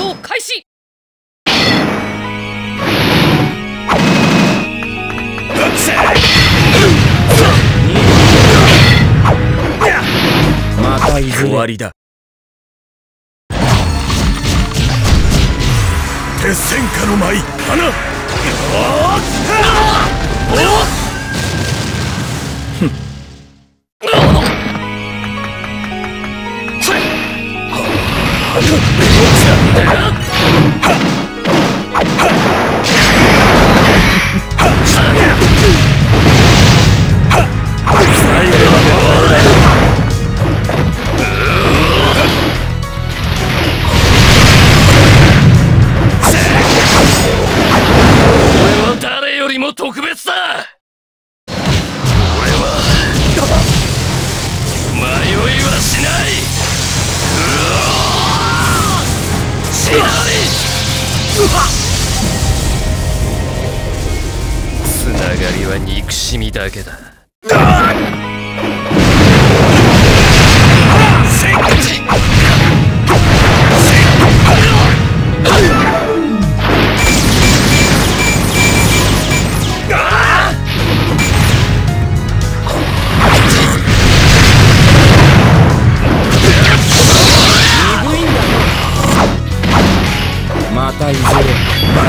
闘開始。また終わりだ。鉄戦火の舞花俺は誰よりも特別だ。つながりは憎しみだけだ。またいずれ。ま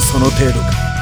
その程度か。